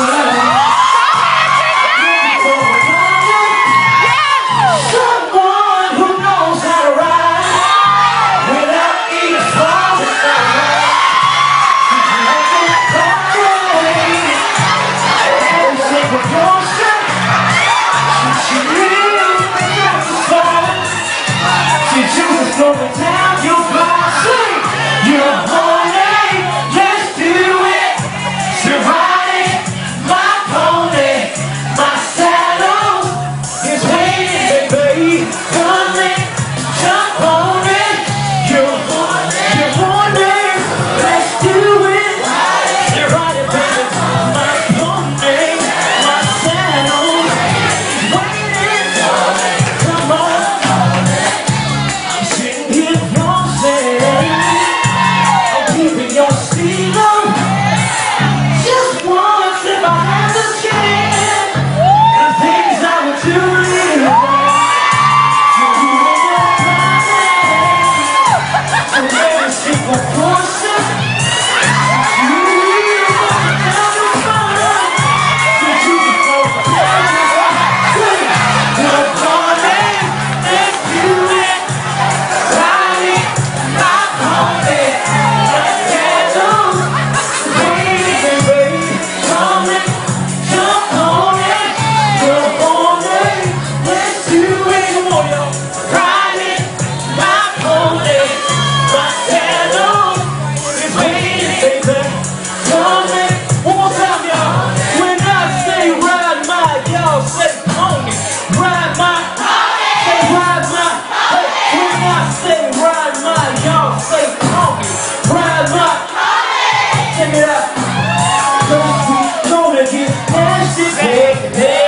Bravo. Say, hey.